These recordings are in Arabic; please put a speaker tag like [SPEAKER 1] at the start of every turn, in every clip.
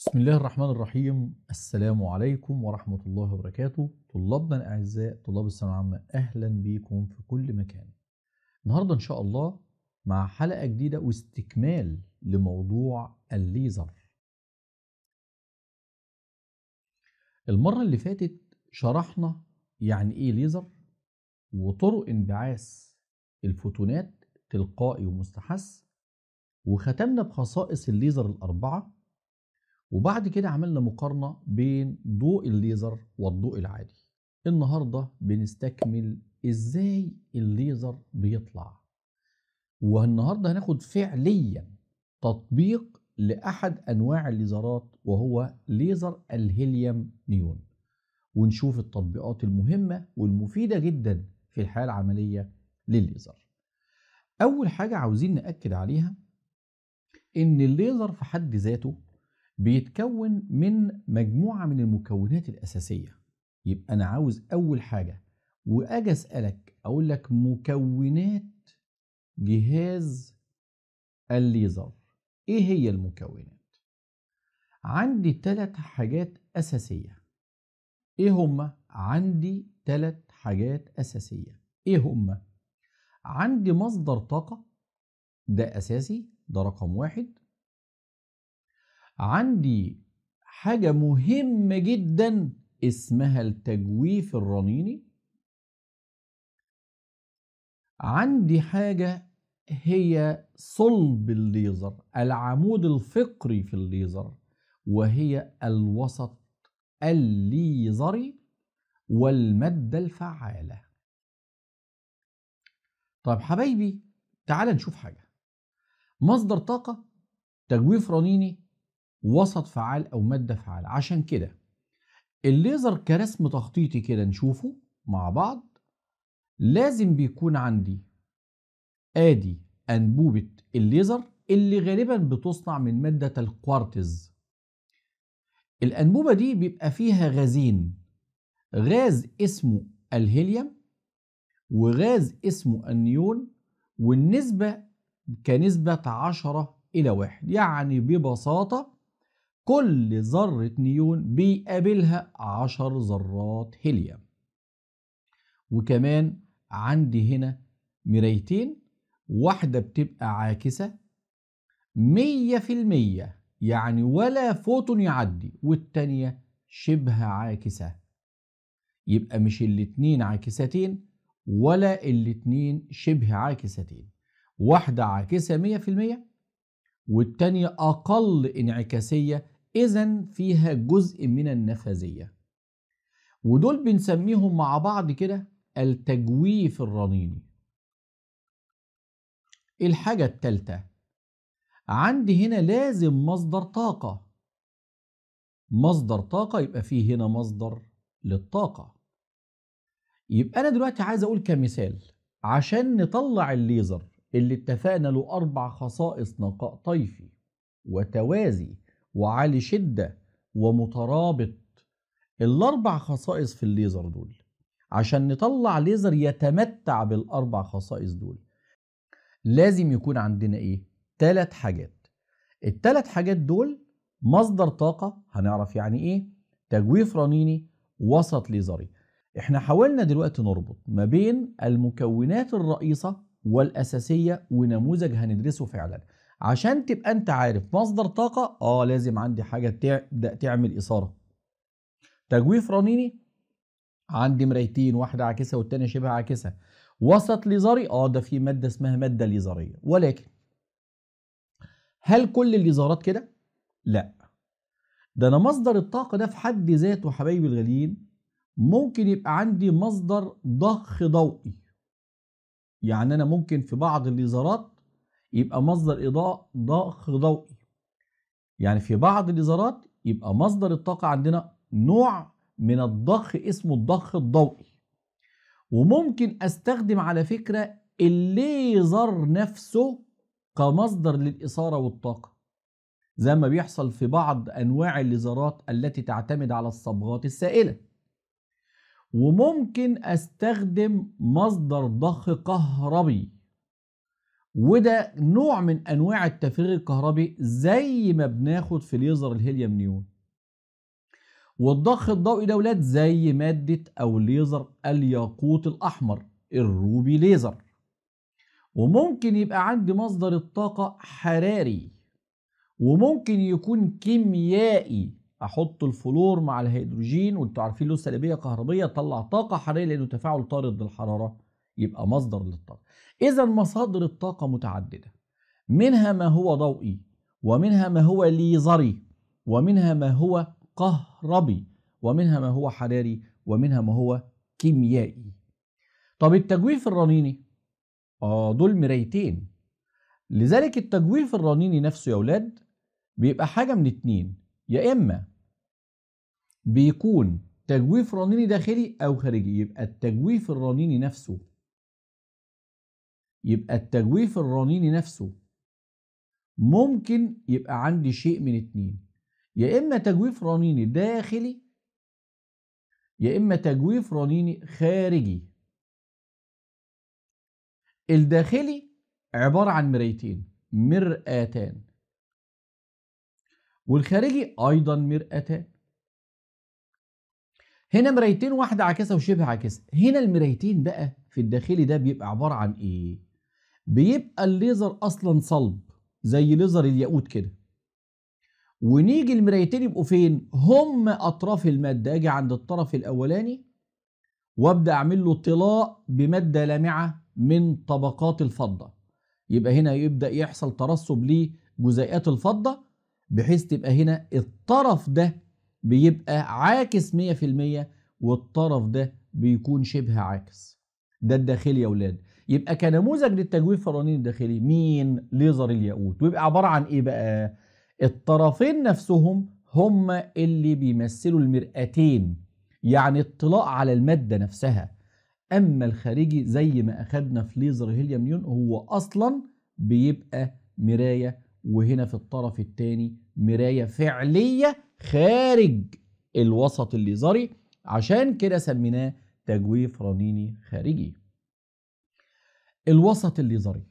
[SPEAKER 1] بسم الله الرحمن الرحيم. السلام عليكم ورحمة الله وبركاته. طلابنا الأعزاء طلاب الثانوية العامة أهلا بيكم في كل مكان. النهاردة إن شاء الله مع حلقة جديدة واستكمال لموضوع الليزر. المرة اللي فاتت شرحنا يعني إيه ليزر وطرق انبعاث الفوتونات تلقائي ومستحث وختمنا بخصائص الليزر الأربعة وبعد كده عملنا مقارنة بين ضوء الليزر والضوء العادي. النهاردة بنستكمل إزاي الليزر بيطلع. والنهاردة هناخد فعليا تطبيق لأحد أنواع الليزرات وهو ليزر الهيليوم نيون. ونشوف التطبيقات المهمة والمفيدة جدا في الحياة العملية للليزر. أول حاجة عاوزين نأكد عليها إن الليزر في حد ذاته بيتكون من مجموعة من المكونات الأساسية يبقى أنا عاوز أول حاجة وأجي أسألك أقول لك مكونات جهاز الليزر إيه هي المكونات؟ عندي ثلاث حاجات أساسية إيه هما؟ عندي ثلاث حاجات أساسية إيه هما؟ عندي مصدر طاقة ده أساسي ده رقم واحد عندي حاجة مهمة جدا اسمها التجويف الرنيني. عندي حاجة هي صلب الليزر العمود الفقري في الليزر وهي الوسط الليزري والمادة الفعالة. طيب حبايبي تعال نشوف حاجة. مصدر طاقة تجويف رنيني وسط فعال أو مادة فعاله عشان كده الليزر كرسم تخطيطي كده نشوفه مع بعض لازم بيكون عندي آدي انبوبه الليزر اللي غالبا بتصنع من مادة الكوارتز. الانبوبه دي بيبقى فيها غازين. غاز اسمه الهيليوم وغاز اسمه النيون والنسبة كنسبة 10 إلى واحد. يعني ببساطة كل ذرة نيون بيقابلها عشر ذرات هيليوم. وكمان عندي هنا مرايتين واحدة بتبقى عاكسة مية في المية يعني ولا فوتون يعدي والتانية شبه عاكسة. يبقى مش الاتنين عاكستين ولا الاتنين شبه عاكستين. واحدة عاكسة مية في المية والتانية أقل انعكاسية إذا فيها جزء من النفاذية. ودول بنسميهم مع بعض كده التجويف الرنيني. الحاجة التالتة عندي هنا لازم مصدر طاقة. مصدر طاقة يبقى فيه هنا مصدر للطاقة. يبقى أنا دلوقتي عايز أقول كمثال. عشان نطلع الليزر اللي اتفقنا له أربع خصائص نقاء طيفي وتوازي وعالي شدة ومترابط الأربع خصائص في الليزر دول. عشان نطلع ليزر يتمتع بالأربع خصائص دول. لازم يكون عندنا إيه؟ ثلاث حاجات. الثلاث حاجات دول مصدر طاقة هنعرف يعني إيه؟ تجويف رنيني وسط ليزري. إحنا حاولنا دلوقتي نربط ما بين المكونات الرئيسة والأساسية ونموذج هندرسه فعلا. عشان تبقى انت عارف مصدر طاقة آه لازم عندي حاجة تبدأ تعمل إثارة. تجويف رنيني عندي مرايتين واحدة عاكسة والتانية شبه عاكسة وسط ليزري آه ده في مادة اسمها مادة ليزرية ولكن هل كل الليزرات كده؟ لأ. ده أنا مصدر الطاقة ده في حد ذاته حبايبي الغاليين ممكن يبقى عندي مصدر ضخ ضوئي. يعني أنا ممكن في بعض الليزرات يبقى مصدر إضاءة ضخ ضوئي. يعني في بعض الليزرات يبقى مصدر الطاقة عندنا نوع من الضخ اسمه الضخ الضوئي. وممكن أستخدم على فكرة الليزر نفسه كمصدر للإثارة والطاقة. زي ما بيحصل في بعض أنواع الليزرات التي تعتمد على الصبغات السائلة. وممكن أستخدم مصدر ضخ كهربي. وده نوع من أنواع التفريغ الكهربي زي ما بناخد في ليزر الهيليوم نيون. والضخ الضوئي ده ولاد زي مادة أو ليزر الياقوت الأحمر الروبي ليزر. وممكن يبقى عندي مصدر الطاقة حراري. وممكن يكون كيميائي. أحط الفلور مع الهيدروجين وأنتوا عارفين له سلبية كهربية طلع طاقة حرارية لأنه تفاعل طارد للحرارة. يبقى مصدر للطاقة. إذا مصادر الطاقة متعددة. منها ما هو ضوئي ومنها ما هو ليزري ومنها ما هو كهربي ومنها ما هو حراري ومنها ما هو كيميائي. طب التجويف الرنيني؟ آه دول مرايتين. لذلك التجويف الرنيني نفسه يا أولاد بيبقى حاجة من اتنين. يا إما بيكون تجويف رنيني داخلي أو خارجي يبقى التجويف الرنيني نفسه يبقى التجويف الرنيني نفسه. ممكن يبقى عندي شيء من اتنين. يا إما تجويف رنيني داخلي يا إما تجويف رنيني خارجي. الداخلي عبارة عن مرايتين مرآتان. والخارجي أيضا مرآتان. هنا مرايتين واحدة عاكسة وشبه عاكسة. هنا المرايتين بقى في الداخلي ده بيبقى عبارة عن إيه؟ بيبقى الليزر أصلا صلب زي ليزر الياقوت كده. ونيجي المرايتين يبقوا فين؟ هم أطراف المادة. أجي عند الطرف الأولاني وأبدأ أعمل له طلاء بمادة لامعة من طبقات الفضة. يبقى هنا يبدأ يحصل ترسب لجزيئات الفضة بحيث تبقى هنا الطرف ده بيبقى عاكس 100% والطرف ده بيكون شبه عاكس. ده الداخلي يا ولاد. يبقى كنموذج للتجويف الرنين الداخلي مين؟ ليزر الياقوت. ويبقى عبارة عن إيه بقى؟ الطرفين نفسهم هما اللي بيمثلوا المرآتين يعني طلاء على المادة نفسها. أما الخارجي زي ما اخدنا في ليزر هيليوم نيون هو أصلا بيبقى مراية وهنا في الطرف الثاني مراية فعلية خارج الوسط الليزري عشان كده سميناه تجويف رنيني خارجي. الوسط الليزري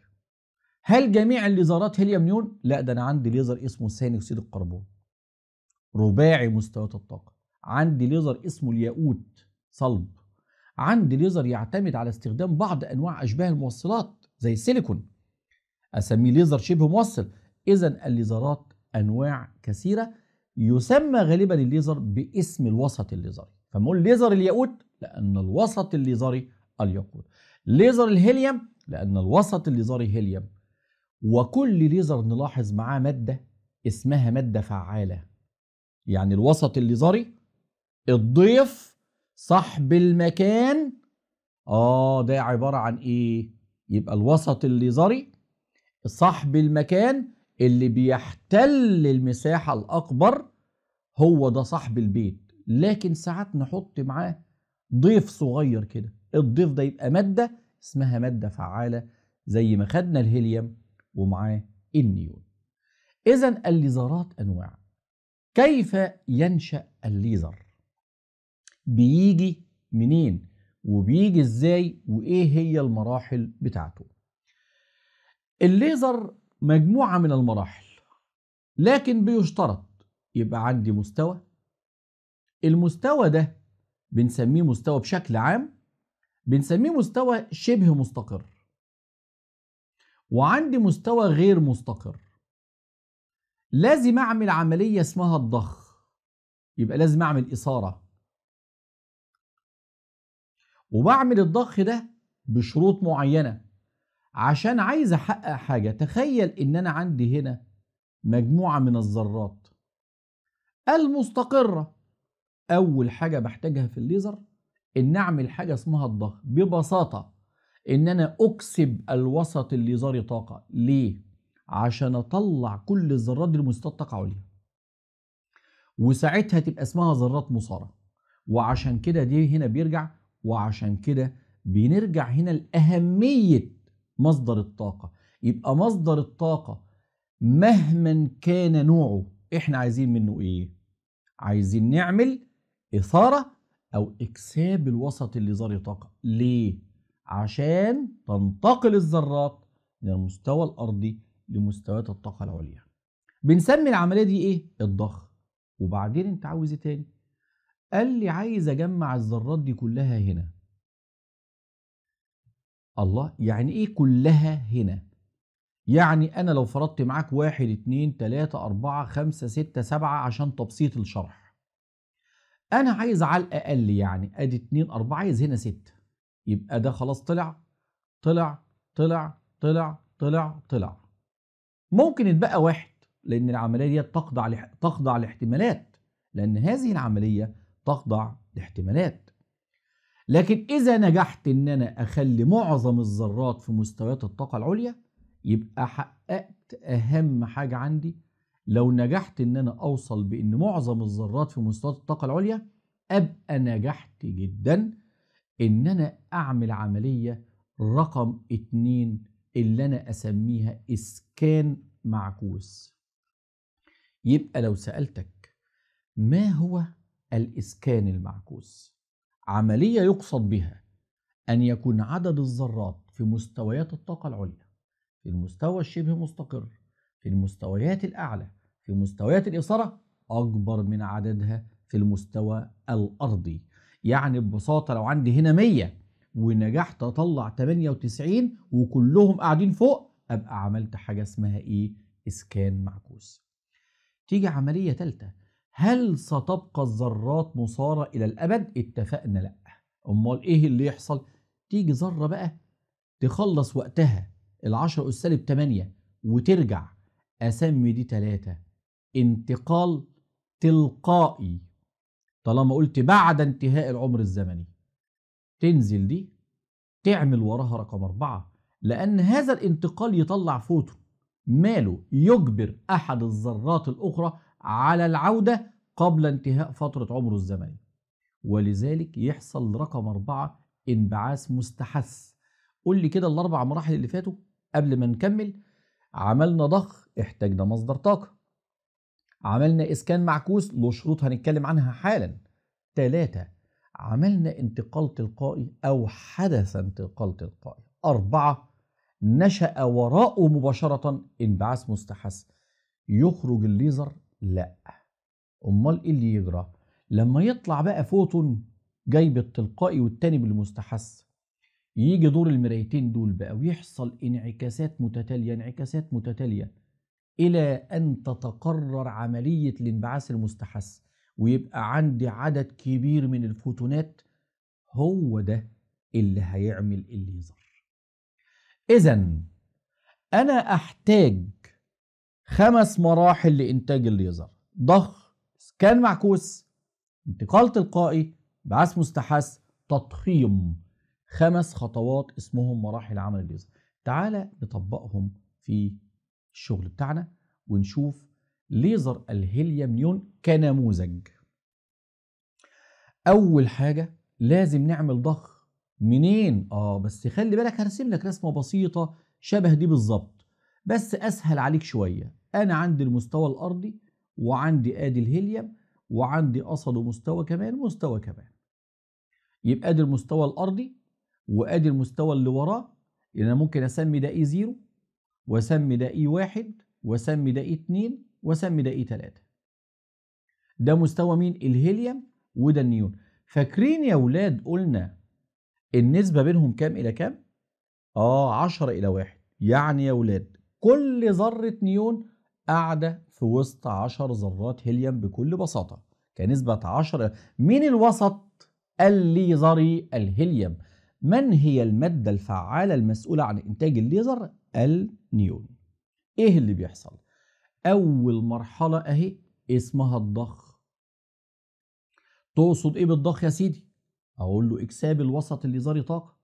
[SPEAKER 1] هل جميع الليزرات هيليوم نيون؟ لا ده أنا عندي ليزر اسمه ثاني أكسيد الكربون. رباعي مستويات الطاقة. عندي ليزر اسمه الياقوت صلب. عندي ليزر يعتمد على استخدام بعض أنواع أشباه الموصلات زي السيليكون. أسميه ليزر شبه موصل. إذا الليزرات أنواع كثيرة. يسمى غالبا الليزر باسم الوسط الليزري فنقول ليزر الياقوت؟ لأن الوسط الليزري الياقوت. ليزر الهيليوم لأن الوسط الليزري هيليوم وكل ليزر نلاحظ معاه مادة اسمها مادة فعالة. يعني الوسط الليزري الضيف صاحب المكان. آه ده عبارة عن إيه؟ يبقى الوسط الليزري صاحب المكان اللي بيحتل المساحة الأكبر هو ده صاحب البيت. لكن ساعات نحط معاه ضيف صغير كده. الضيف ده يبقى مادة اسمها مادة فعالة زي ما خدنا الهيليوم ومعاه النيون. إذا الليزرات أنواع. كيف ينشأ الليزر؟ بيجي منين؟ وبيجي إزاي؟ وإيه هي المراحل بتاعته؟ الليزر مجموعة من المراحل لكن بيشترط يبقى عندي مستوى. المستوى ده بنسميه مستوى بشكل عام بنسميه مستوى شبه مستقر. وعندي مستوى غير مستقر. لازم أعمل عملية اسمها الضخ. يبقى لازم أعمل إثارة. وبعمل الضخ ده بشروط معينة. عشان عايز أحقق حاجة تخيل إن أنا عندي هنا مجموعة من الذرات. المستقرة. أول حاجة بحتاجها في الليزر إن أعمل حاجة اسمها الضخ ببساطة إن أنا أكسب الوسط الليزري طاقة. ليه؟ عشان أطلع كل الذرات دي لمستوى طاقة عليا وساعتها تبقى اسمها ذرات مصارة وعشان كده دي هنا بيرجع وعشان كده بنرجع هنا لأهمية مصدر الطاقة. يبقى مصدر الطاقة مهما كان نوعه إحنا عايزين منه إيه؟ عايزين نعمل إثارة أو إكساب الوسط اللي ذري طاقة ليه عشان تنتقل الذرات من المستوى الأرضي لمستويات الطاقة العليا بنسمي العملية دي إيه؟ الضخ وبعدين أنت عاوز إيه تاني؟ قال لي عايز أجمع الذرات دي كلها هنا الله يعني إيه كلها هنا؟ يعني أنا لو فرضت معاك واحد اتنين تلاتة أربعة خمسة ستة سبعة عشان تبسيط الشرح أنا عايز على الأقل يعني أدي اتنين أربعة عايز هنا ستة. يبقى ده خلاص طلع طلع طلع طلع طلع طلع. ممكن يتبقى واحد لأن العملية دي تخضع تخضع لاحتمالات لأن هذه العملية تخضع لاحتمالات. لكن إذا نجحت إن أنا أخلي معظم الذرات في مستويات الطاقة العليا يبقى حققت أهم حاجة عندي لو نجحت إن أنا أوصل بإن معظم الذرات في مستويات الطاقة العليا أبقى نجحت جدا إن أنا أعمل عملية رقم اتنين اللي أنا أسميها إسكان معكوس يبقى لو سألتك ما هو الإسكان المعكوس عملية يقصد بها أن يكون عدد الذرات في مستويات الطاقة العليا في المستوى الشبه مستقر في المستويات الأعلى في مستويات الإثارة أكبر من عددها في المستوى الأرضي يعني ببساطة لو عندي هنا 100 ونجحت أطلع 98 وكلهم قاعدين فوق أبقى عملت حاجة اسمها إيه؟ إسكان معكوس تيجي عملية ثالثة هل ستبقى الذرات مصارة إلى الأبد؟ اتفقنا لأ أمال إيه اللي يحصل؟ تيجي ذرة بقى تخلص وقتها العشرة أس سالب 8 وترجع أسمي دي ثلاثة انتقال تلقائي. طالما قلت بعد انتهاء العمر الزمني. تنزل دي تعمل وراها رقم أربعة. لأن هذا الانتقال يطلع فوتون ماله يجبر أحد الذرات الأخرى على العودة قبل انتهاء فترة عمره الزمني. ولذلك يحصل رقم أربعة انبعاث مستحث. قول لي كده الأربع مراحل اللي فاتوا قبل ما نكمل. عملنا ضخ احتاجنا مصدر طاقة. عملنا إسكان معكوس له شروط هنتكلم عنها حالا. ثلاثة عملنا انتقال تلقائي أو حدث انتقال تلقائي. أربعة نشأ وراءه مباشرة انبعاث مستحث يخرج الليزر؟ لا. أمال إيه اللي يجرى؟ لما يطلع بقى فوتون جاي بالتلقائي والتاني بالمستحث يجي دور المرايتين دول بقى ويحصل انعكاسات متتالية انعكاسات متتالية. إلى أن تتقرر عملية الانبعاث المستحث ويبقى عندي عدد كبير من الفوتونات هو ده اللي هيعمل الليزر. إذا أنا أحتاج خمس مراحل لإنتاج الليزر. ضخ سكان معكوس انتقال تلقائي بعث مستحث تضخيم. خمس خطوات اسمهم مراحل عمل الليزر. تعالى نطبقهم في الشغل بتاعنا ونشوف ليزر الهيليوم نيون كنموذج. أول حاجة لازم نعمل ضخ منين؟ آه بس خلي بالك هرسم لك رسمة بسيطة شبه دي بالظبط. بس أسهل عليك شوية. أنا عندي المستوى الأرضي وعندي آدي الهيليوم وعندي قصده مستوى كمان مستوى كمان. يبقى آدي المستوى الأرضي وآدي المستوى اللي وراه أنا ممكن أسمي ده E zero واسمي ده E واحد واسمي ده E اتنين واسمي ده E تلاتة. ده مستوى مين؟ الهيليوم وده النيون. فاكرين يا ولاد قلنا النسبة بينهم كام إلى كام؟ آه 10 إلى واحد. يعني يا ولاد كل ذرة نيون قاعدة في وسط 10 ذرات هيليوم بكل بساطة. كنسبة 10 مين الوسط؟ الليزري الهيليوم. من هي المادة الفعالة المسؤولة عن إنتاج الليزر؟ النيون. إيه اللي بيحصل؟ أول مرحلة أهي اسمها الضخ. تقصد إيه بالضخ يا سيدي؟ أقول له إكساب الوسط الليزري طاقة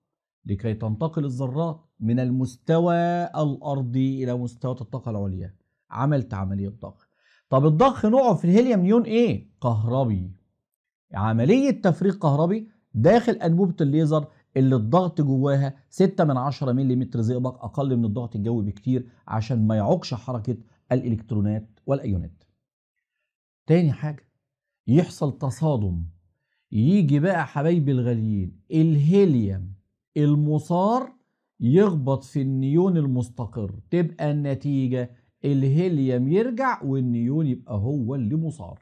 [SPEAKER 1] لكي تنتقل الذرات من المستوى الأرضي إلى مستوى الطاقة العليا. عملت عملية ضخ. طب الضخ نوعه في الهيليوم نيون إيه؟ كهربي. عملية تفريغ كهربي داخل أنبوبة الليزر اللي الضغط جواها 6 من 10 ملم زئبق أقل من الضغط الجوي بكتير عشان ما يعوقش حركة الإلكترونات والأيونات. تاني حاجة يحصل تصادم. يجي بقى حبايبي الغاليين الهيليوم المصار يخبط في النيون المستقر. تبقى النتيجة الهيليوم يرجع والنيون يبقى هو اللي مصار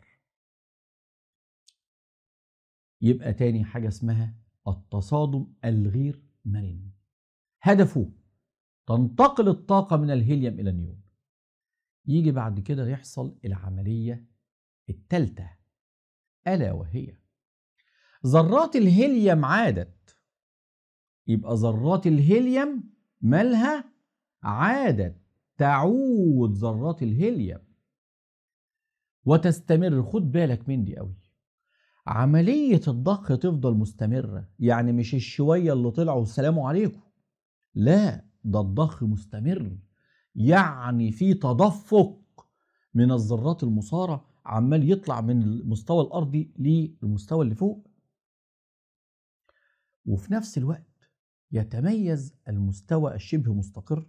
[SPEAKER 1] يبقى تاني حاجة اسمها التصادم الغير مرن. هدفه تنتقل الطاقة من الهيليوم إلى النيون. يجي بعد كده يحصل العملية التالتة. ألا وهي ذرات الهيليوم عادت. يبقى ذرات الهيليوم مالها؟ عادت. تعود ذرات الهيليوم. وتستمر خد بالك من دي قوي عملية الضخ تفضل مستمرة. يعني مش الشوية اللي طلعوا والسلام عليكم. لا ده الضخ مستمر. يعني في تدفق من الذرات المصارة عمال يطلع من المستوى الأرضي للمستوى اللي فوق. وفي نفس الوقت يتميز المستوى الشبه مستقر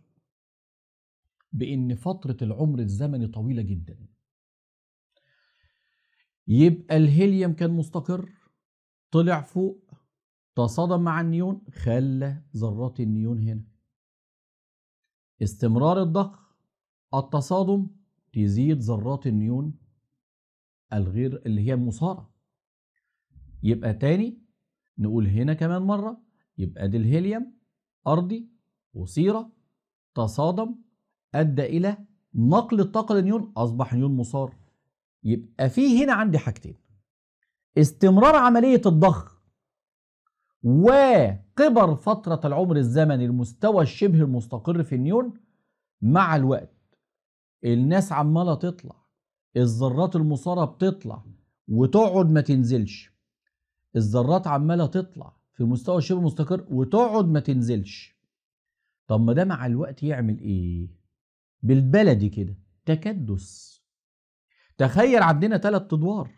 [SPEAKER 1] بأن فترة العمر الزمني طويلة جدا. يبقى الهيليوم كان مستقر طلع فوق تصادم مع النيون خلى ذرات النيون هنا. استمرار الضخ التصادم تزيد ذرات النيون الغير اللي هي المصارة يبقى تاني نقول هنا كمان مرة يبقى دي الهيليوم أرضي وصيرة تصادم أدى إلى نقل الطاقة لنيون أصبح نيون مصار. يبقى في هنا عندي حاجتين. استمرار عملية الضخ وكبر فترة العمر الزمني المستوى الشبه المستقر في النيون مع الوقت الناس عمالة تطلع الذرات المصارة بتطلع وتقعد ما تنزلش. الذرات عمالة تطلع في مستوى شبه مستقر وتقعد ما تنزلش. طب ما ده مع الوقت يعمل إيه؟ بالبلدي كده تكدس. تخيل عندنا ثلاث أدوار.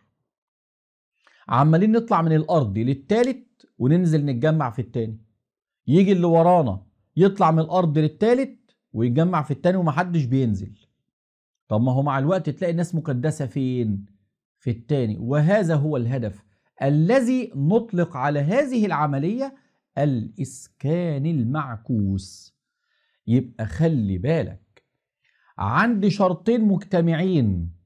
[SPEAKER 1] عمالين نطلع من الأرض للتالت وننزل نتجمع في التاني. يجي اللي ورانا يطلع من الأرض للتالت ويتجمع في التاني ومحدش بينزل. طب ما هو مع الوقت تلاقي الناس مكدسه فين؟ في التاني. وهذا هو الهدف الذي نطلق على هذه العملية الإسكان المعكوس. يبقى خلي بالك عندي شرطين مجتمعين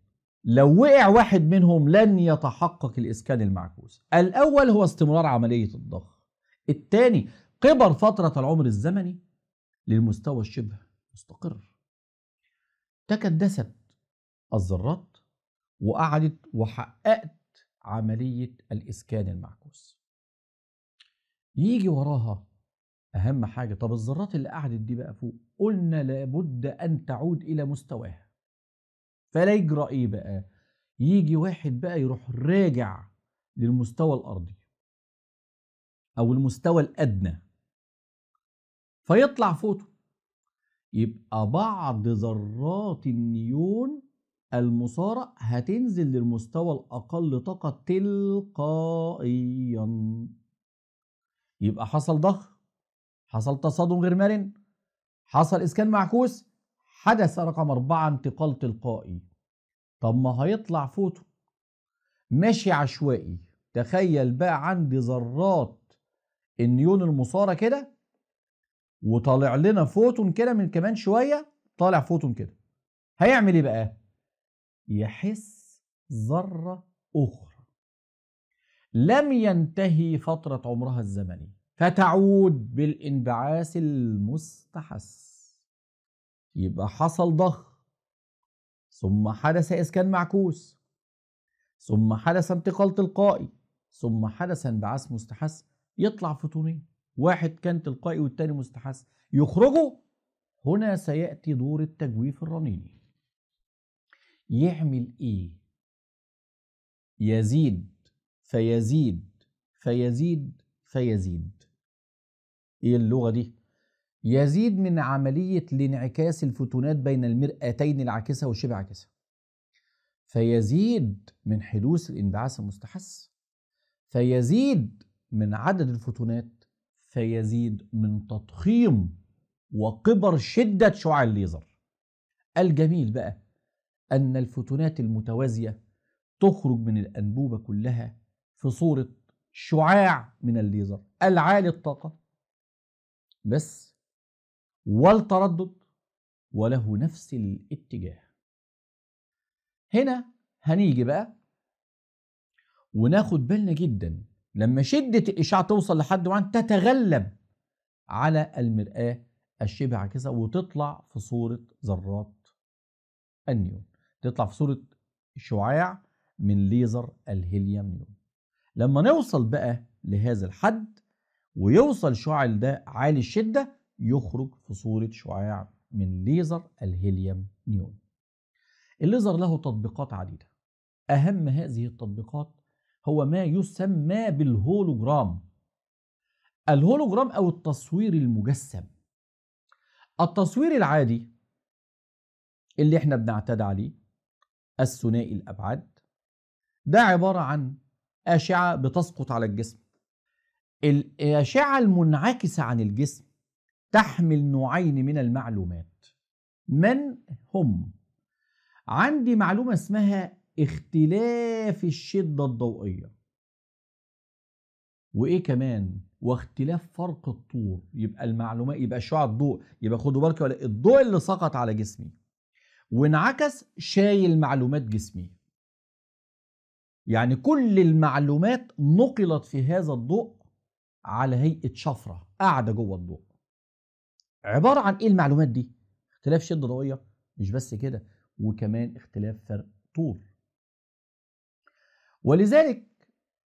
[SPEAKER 1] لو وقع واحد منهم لن يتحقق الإسكان المعكوس. الأول هو استمرار عملية الضخ. الثاني كبر فترة العمر الزمني للمستوى الشبه مستقر. تكدست الذرات وقعدت وحققت عملية الإسكان المعكوس. يجي وراها أهم حاجة. طب الذرات اللي قعدت دي بقى فوق قلنا لابد أن تعود إلى مستواها. فلا يجرى إيه بقى. يجي واحد بقى يروح راجع للمستوى الأرضي أو المستوى الأدنى. فيطلع فوتون. يبقى بعض ذرات النيون المثارة هتنزل للمستوى الأقل طاقة تلقائيا. يبقى حصل ضخ حصل تصادم غير مرن حصل إسكان معكوس حدث رقم أربعة انتقال تلقائي. طب ما هيطلع فوتون. ماشي عشوائي. تخيل بقى عندي ذرات النيون المثارة كده وطالع لنا فوتون كده من كمان شوية طالع فوتون كده. هيعمل إيه بقى؟ يحث ذرة أخرى. لم ينتهي فترة عمرها الزمني فتعود بالانبعاث المستحث يبقى حصل ضخ ثم حدث إسكان معكوس ثم حدث انتقال تلقائي ثم حدث انبعاث مستحث يطلع فوتونين واحد كان تلقائي والتاني مستحث يخرجوا هنا سيأتي دور التجويف الرنيني. يعمل إيه؟ يزيد فيزيد فيزيد فيزيد. إيه اللغة دي؟ يزيد من عملية الانعكاس الفوتونات بين المرآتين العاكسة والشبه عاكسة. فيزيد من حدوث الانبعاث المستحث فيزيد من عدد الفوتونات فيزيد من تضخيم وكبر شدة شعاع الليزر. الجميل بقى أن الفوتونات المتوازية تخرج من الأنبوبة كلها في صورة شعاع من الليزر العالي الطاقة. بس والتردد وله نفس الاتجاه. هنا هنيجي بقى وناخد بالنا جدا. لما شدة الإشعاع توصل لحد معين تتغلب على المرآة الشبه عاكسة وتطلع في صورة ذرات النيون. تطلع في صورة شعاع من ليزر الهيليوم نيون لما نوصل بقى لهذا الحد ويوصل شعاع ده عالي الشدة يخرج في صورة شعاع من ليزر الهيليوم نيون. الليزر له تطبيقات عديدة. أهم هذه التطبيقات هو ما يسمى بالهولوجرام. الهولوجرام أو التصوير المجسم. التصوير العادي اللي إحنا بنعتاد عليه الثنائي الأبعاد ده عبارة عن أشعة بتسقط على الجسم. الأشعة المنعكسة عن الجسم تحمل نوعين من المعلومات. من هم؟ عندي معلومة اسمها اختلاف الشدة الضوئية. وإيه كمان؟ واختلاف فرق الطول يبقى المعلومات يبقى شعاع الضوء. يبقى خدوا بالكم الضوء اللي سقط على جسمي. وانعكس شايل معلومات جسمي. يعني كل المعلومات نقلت في هذا الضوء على هيئة شفرة قاعدة جوه الضوء. عبارة عن إيه المعلومات دي؟ اختلاف شدة ضوئية مش بس كده وكمان اختلاف فرق طول. ولذلك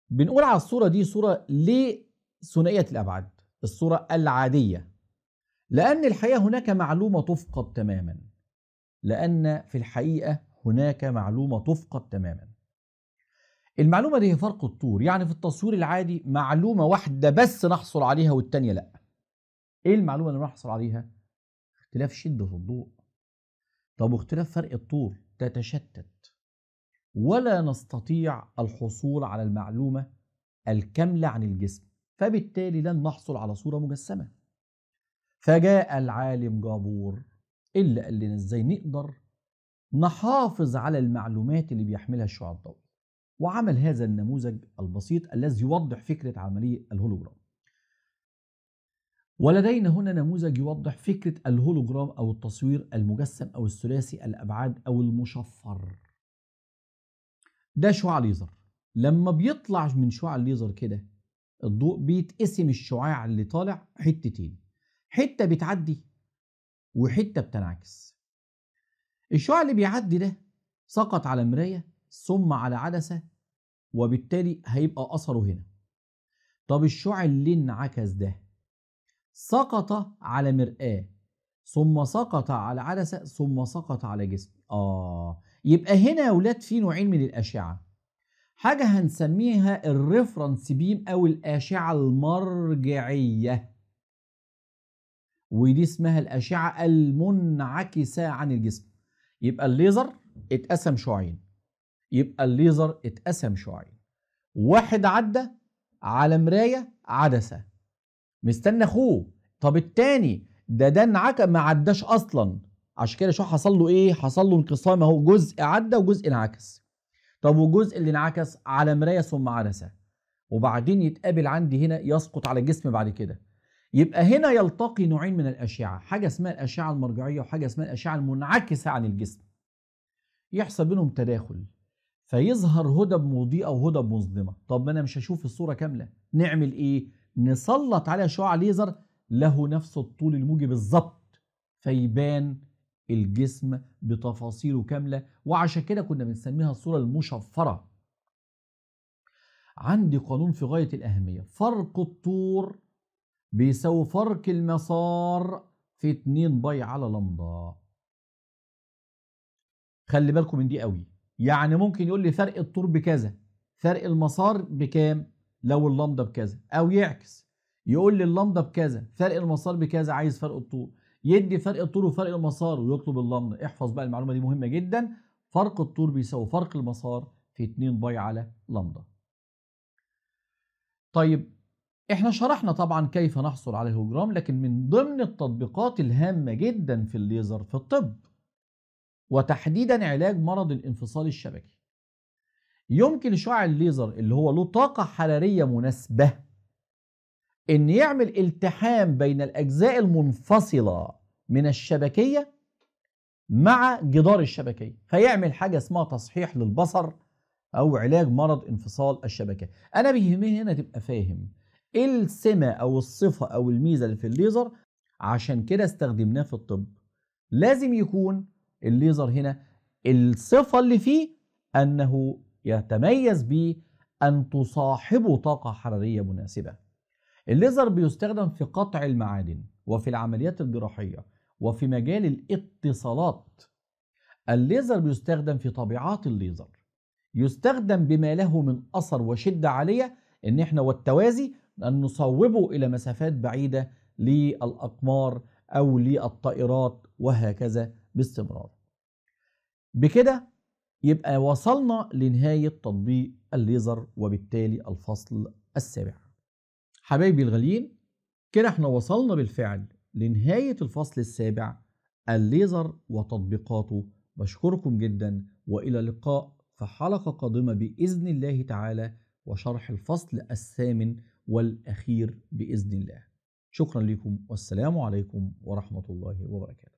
[SPEAKER 1] بنقول على الصورة دي صورة لثنائية الأبعاد الصورة العادية. لأن الحقيقة هناك معلومة تفقد تماما. لأن في الحقيقة هناك معلومة تفقد تماما. المعلومة دي هي فرق الطور يعني في التصوير العادي معلومة واحدة بس نحصل عليها والتانية لأ. إيه المعلومة اللي نحصل عليها؟ اختلاف شدة الضوء. طب واختلاف فرق الطول تتشتت. ولا نستطيع الحصول على المعلومة الكاملة عن الجسم فبالتالي لن نحصل على صورة مجسمة. فجاء العالم جابور اللي قال لنا إزاي نقدر نحافظ على المعلومات اللي بيحملها الشعاع الضوئي وعمل هذا النموذج البسيط الذي يوضح فكرة عملية الهولوجرام. ولدينا هنا نموذج يوضح فكرة الهولوجرام أو التصوير المجسم أو الثلاثي الأبعاد أو المشفر. ده شعاع ليزر لما بيطلع من شعاع الليزر كده الضوء بيتقسم الشعاع اللي طالع حتتين. حتة بتعدي وحتة بتنعكس. الشعاع اللي بيعدي ده سقط على مراية ثم على عدسة وبالتالي هيبقى أثره هنا. طب الشعاع اللي انعكس ده سقط على مرآة ثم سقط على عدسة ثم سقط على جسم. آه. يبقى هنا يا ولاد في نوعين من الأشعة. حاجة هنسميها ال reference beam أو الأشعة المرجعية. ودي اسمها الأشعة المنعكسة عن الجسم. يبقى الليزر اتقسم شعاعين يبقى الليزر اتقسم شعاعين واحد عدى على مراية عدسة. مستنى اخوه. طب التاني ده ده انعكس ما عداش أصلا. عشان كده شوف حصل له إيه؟ حصل له انقسام اهو جزء عدى وجزء انعكس. طب والجزء اللي انعكس على مراية ثم عدسه وبعدين يتقابل عندي هنا يسقط على الجسم بعد كده. يبقى هنا يلتقي نوعين من الأشعة. حاجة اسمها الأشعة المرجعية وحاجة اسمها الأشعة المنعكسة عن الجسم. يحصل بينهم تداخل. فيظهر هدب مضيئة وهدب مظلمة. طب ما أنا مش هشوف الصورة كاملة. نعمل إيه؟ نسلط عليها شعاع ليزر له نفس الطول الموجي بالظبط فيبان الجسم بتفاصيله كاملة وعشان كده كنا بنسميها الصورة المشفرة. عندي قانون في غاية الأهمية. فرق الطور بيساوي فرق المسار في 2 باي على لمدا خلي بالكم من دي قوي. يعني ممكن يقول لي فرق الطور بكذا. فرق المسار بكام؟ لو اللمضة بكذا أو يعكس. يقول لي اللمضة بكذا فرق المسار بكذا عايز فرق الطول. يدي فرق الطول وفرق المسار ويطلع باللمدا. احفظ بقى المعلومة دي مهمة جدا. فرق الطول بيساوي فرق المسار في 2 باي على لمدا. طيب إحنا شرحنا طبعا كيف نحصل على الهولوجرام لكن من ضمن التطبيقات الهامة جدا في الليزر في الطب وتحديدا علاج مرض الانفصال الشبكي. يمكن شعاع الليزر اللي هو له طاقة حرارية مناسبة إن يعمل التحام بين الأجزاء المنفصلة من الشبكية مع جدار الشبكية. فيعمل حاجة اسمها تصحيح للبصر أو علاج مرض انفصال الشبكة أنا بيهمني هنا تبقى فاهم إيه السمة أو الصفة أو الميزة اللي في الليزر عشان كده استخدمناه في الطب. لازم يكون الليزر هنا الصفة اللي فيه أنه يتميز بأن تصاحبه طاقة حرارية مناسبة. الليزر بيستخدم في قطع المعادن وفي العمليات الجراحية وفي مجال الاتصالات. الليزر بيستخدم في طبيعات الليزر. يستخدم بما له من أثر وشدة عالية إن إحنا والتوازي أن نصوبه إلى مسافات بعيدة للأقمار أو للطائرات وهكذا باستمرار. بكده يبقى وصلنا لنهاية تطبيق الليزر وبالتالي الفصل السابع. حبايبي الغاليين كده إحنا وصلنا بالفعل لنهاية الفصل السابع. الليزر وتطبيقاته بشكركم جدا وإلى اللقاء في حلقة قادمة بإذن الله تعالى وشرح الفصل الثامن والأخير بإذن الله. شكرا لكم والسلام عليكم ورحمة الله وبركاته.